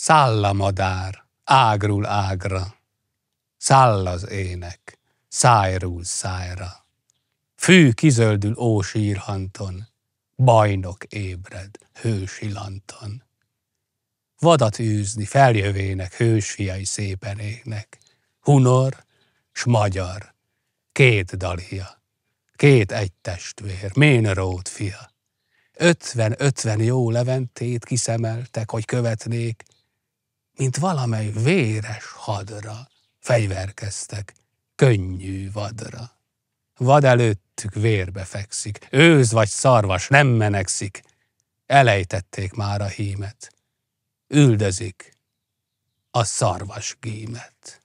Száll a madár, ágról ágra, száll az ének, szájról szájra. Fű kizöldül ósírhanton, bajnok ébred, hősi lanton. Vadat űzni feljövének hősfiai szépen égnek, hunor s magyar, két dalia, két egy testvér, ménörót fia. Ötven-ötven jó leventét kiszemeltek, hogy követnék, mint valamely véres hadra fegyverkeztek, könnyű vadra. Vad előttük vérbe fekszik, őz vagy szarvas nem menekszik, elejtették már a hímet, üldözik a szarvas gímet.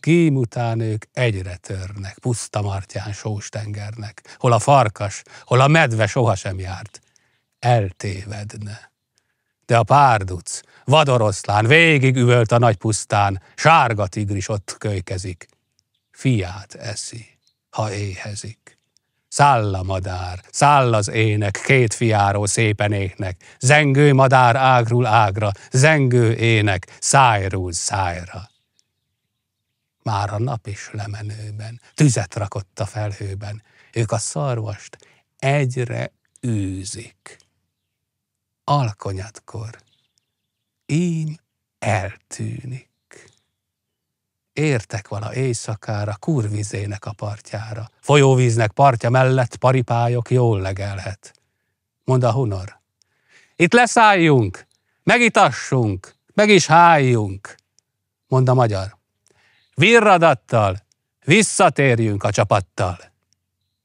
Gím után ők egyre törnek, puszta martyán sóstengernek, hol a farkas, hol a medve sohasem járt, eltévedne. De a párduc, vadoroszlán, végig üvölt a nagy pusztán, sárga tigris ott kölykezik, fiát eszi, ha éhezik. Száll a madár, száll az ének, két fiáról szépen éknek, zengő madár ágról ágra, zengő ének, szájról szájra. Már a nap is lemenőben, tüzet rakott a felhőben, ők a szarvast egyre űzik. Alkonyatkor ím eltűnik. Értek vala éjszakára, kurvizének a partjára. Folyóvíznek partja mellett paripályok jól legelhet. Mond a hunor. Itt leszálljunk, megitassunk, meg is háljunk. Mond a magyar. Virradattal, visszatérjünk a csapattal.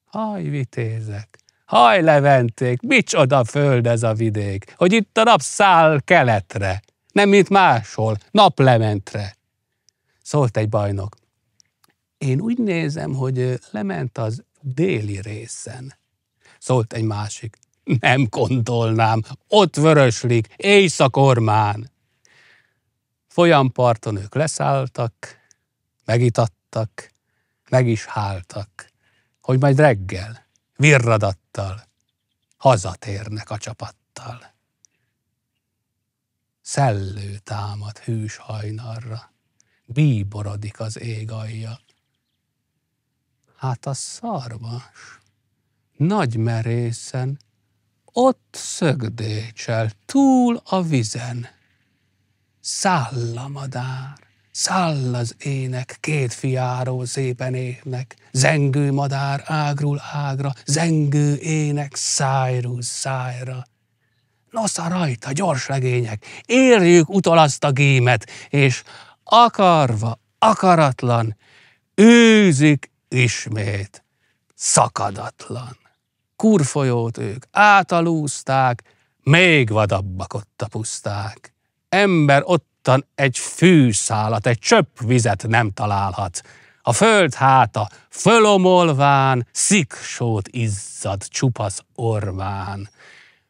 Haj, vitézek, haj, leventék, micsoda föld ez a vidék, hogy itt a nap száll keletre, nem mint máshol, naplementre. Szólt egy bajnok. Én úgy nézem, hogy lement az déli részen. Szólt egy másik. Nem gondolnám, ott vöröslik, éjszakormán. Folyamparton ők leszálltak, megitattak, meg is háltak, hogy majd reggel, virradattal, hazatérnek a csapattal. Szellő támad hűs hajnalra, bíborodik az ég alja. Hát a szarvas, nagy merészen, ott szögdécsel, túl a vizen. Száll a madár, száll az ének, két fiáról szépen ének, zengő madár ágról ágra, zengő ének szájról szájra. Nosza rajta, gyors legények, érjük utol azt a gémet, és akarva, akaratlan, őzik ismét, szakadatlan. Kurfolyót ők átalúzták, még vadabbak ott a puszták. Ember ottan egy fűszálat, egy csöpp vizet nem találhat. A föld háta fölomolván, sziksót izzad csupasz orván.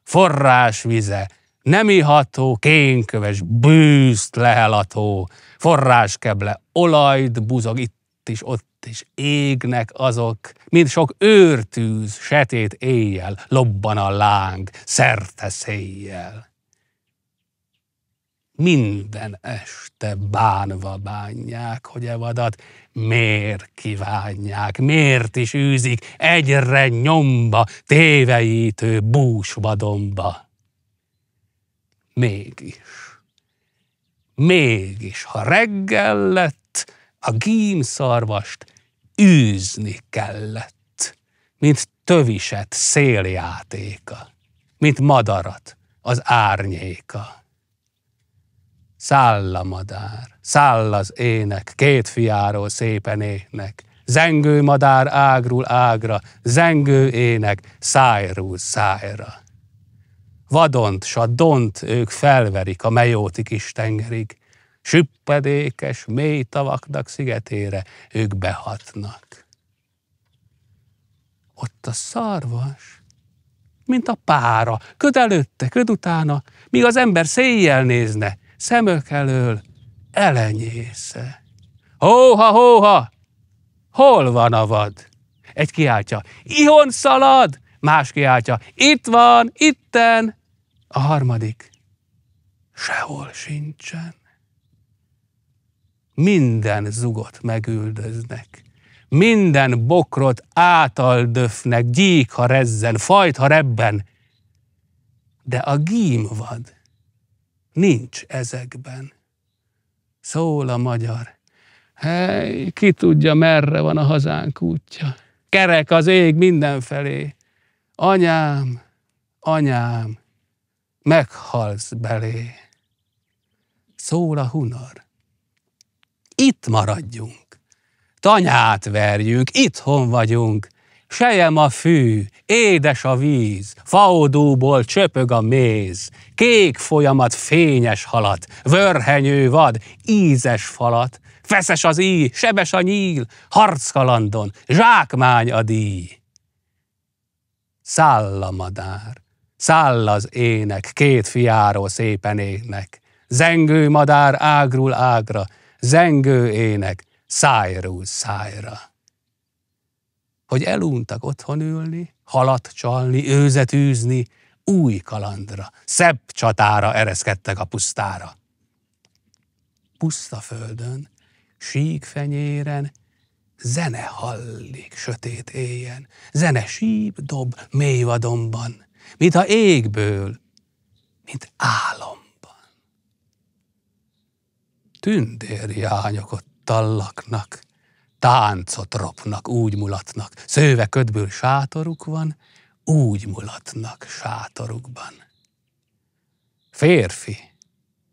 Forrás vize, nem iható, kénköves, bűzt lehelató, forráskeble, olajt buzog itt is, ott is, égnek azok, mint sok őrtűz, setét éjjel, lobban a láng, szerte széjjel. Minden este bánva bánják, hogy e vadat? Miért kívánják, miért is űzik egyre nyomba, téveítő búsvadomba? Mégis, mégis, ha reggel lett, a gímszarvast űzni kellett, mint töviset széljátéka, mint madarat az árnyéka. Száll a madár, száll az ének, két fiáról szépen ének, zengő madár ágról ágra, zengő ének szájról szájra. Vadont, s a dont ők felverik a mejóti kis tengerig. Süppedékes, mély tavaknak szigetére ők behatnak. Ott a szarvas, mint a pára, köd előtte, köd utána, míg az ember széjjel nézne, szemök elől elenyésze. Hóha, hóha! Hol van a vad? Egy kiáltja, ihon szalad! Más kiáltja, itt van, itten. A harmadik, Sehol sincsen. Minden zugot megüldöznek. Minden bokrot átaldöfnek, gyík, ha rezzen, fajt, ha rebben. De a gímvad nincs ezekben. Szól a magyar. Hely, ki tudja, merre van a hazánk útja. Kerek az ég mindenfelé. Anyám, anyám, meghalsz belé. Szól a hunor. Itt maradjunk. Tanyát verjünk, itthon vagyunk. Sejem a fű, édes a víz, faodúból csöpög a méz, kék folyamat fényes halat, vörhenyő vad, ízes falat, feszes az íj, sebes a nyíl, harckalandon, zsákmány a díj. Száll a madár, száll az ének, két fiáról szépen ének, zengő madár ágról ágra, zengő ének, szájról szájra. Hogy eluntak otthon ülni, halat csalni, őzet űzni, új kalandra, szebb csatára ereszkedtek a pusztára. Puszta földön, sík fenyéren, zene hallik sötét éjjen, zene síp dob mély vadonban, mint a égből, mint álomban. Tündérjányok ott tallaknak, táncot ropnak, úgy mulatnak, szőve ködből sátoruk van, úgy mulatnak sátorukban. Férfi,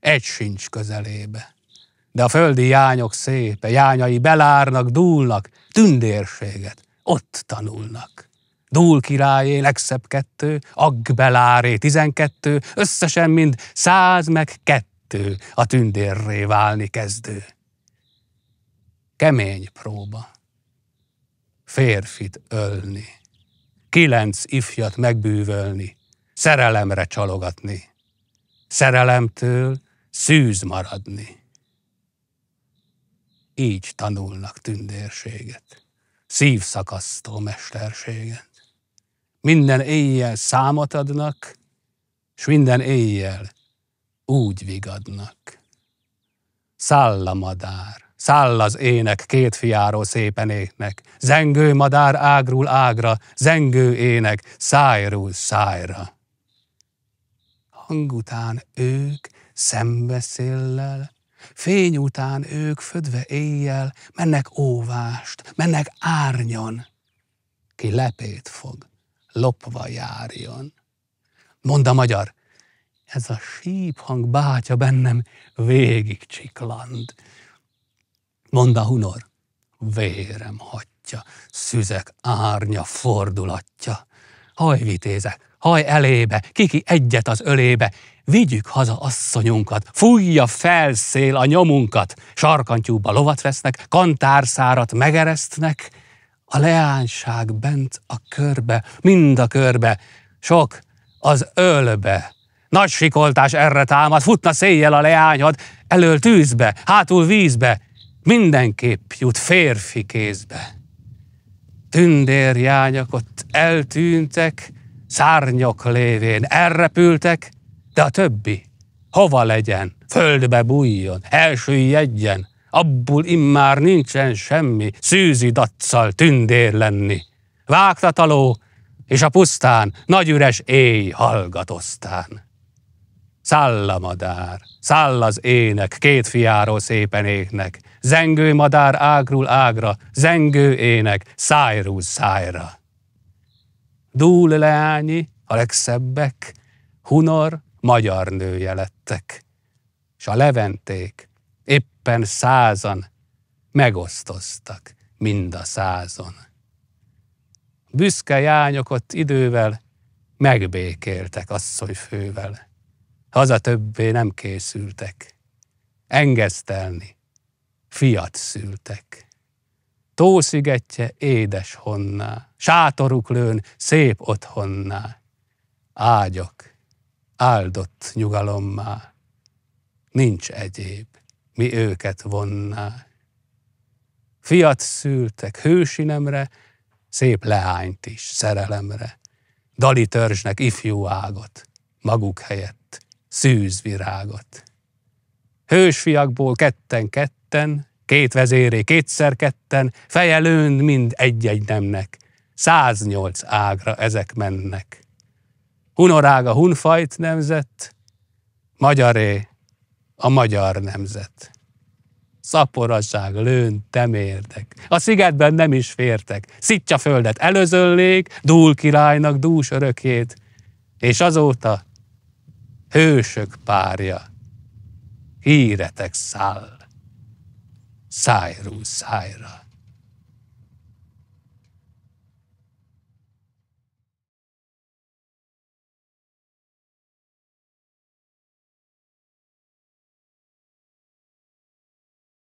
egy sincs közelébe, de a földi jányok szépe, jányai belárnak, dúlnak, tündérséget ott tanulnak. Dúl királyé, legszebb kettő, Agbeláré tizenkettő, összesen mind száz meg kettő a tündérré válni kezdő. Kemény próba. Férfit ölni. Kilenc ifjat megbűvölni. Szerelemre csalogatni. Szerelemtől szűz maradni. Így tanulnak tündérséget. Szívszakasztó mesterséget. Minden éjjel számot adnak, s minden éjjel úgy vigadnak. Száll a madár, Száll az ének két fiáról szépen éknek, zengő madár ágról ágra, zengő ének szájról szájra. Hang után ők szembeszéllel, fény után ők födve éjjel, mennek óvást, mennek árnyon. Ki lepét fog, lopva járjon. Mond a magyar, ez a síphang bátya bennem végig csikland, Mond a hunor, vérem hatja, szüzek árnya fordulatja. Haj vitézek, haj elébe, kiki egyet az ölébe, vigyük haza asszonyunkat, fújja felszél a nyomunkat, sarkantyúba lovat vesznek, kantárszárat megeresztnek, a leányság bent a körbe, mind a körbe, sok az ölbe. Nagy sikoltás erre támad, futna széjjel a leányod, elől tűzbe, hátul vízbe, mindenképp jut férfi kézbe. Tündérjányok ott eltűntek, szárnyok lévén elrepültek, de a többi hova legyen, földbe bújjon, elsüllyedjen, abból immár nincsen semmi, szűzi daccal tündér lenni. Vágtataló, és a pusztán nagy üres éj. Száll a madár, száll az ének, két fiáról szépen éknek, zengő madár ágról ágra, zengő ének, szájról szájra. Dúl leányi, a legszebbek, hunor, magyar nője lettek, s a leventék éppen százan megosztoztak mind a százon. Büszke jányok idővel megbékéltek asszonyfővel haza többé nem készültek. Engesztelni, fiat szültek. Tószigetje édes honná, sátoruk lőn szép otthonná. Ágyak, áldott nyugalommá, nincs egyéb, mi őket vonná. Fiat szültek hősinemre, szép leányt is szerelemre, dali törzsnek ifjú ágot, maguk helyett szűzvirágot. Hősfiakból ketten-ketten, két vezéré kétszer-ketten, feje lőnd mind egy-egy nemnek, száznyolc ágra ezek mennek. Hunorága hunfajt nemzet, magyaré a magyar nemzet. Szaporasság, lőn, temérdek. A szigetben nem is fértek. Szitja földet előzöllék, dúl királynak dús örökét, és azóta hősök párja, híretek száll, szájról szájra.